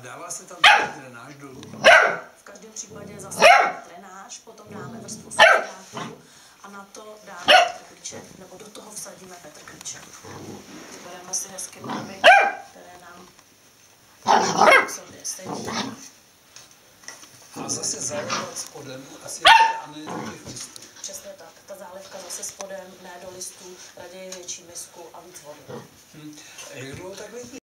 dává se tam taky drenáž dolů. V každém případě zase drenáž, potom dáme vrstvu substrátu a na to dáme petrklíček, nebo do toho vsadíme petrklíček. Vybereme si hezky barvy, které nám sobě sedí. A zase zalovat spodem asi je a ne do těch listů. Přesně tak. Ta zálivka zase spodem, ne do listů, raději větší misku a víc vody. A?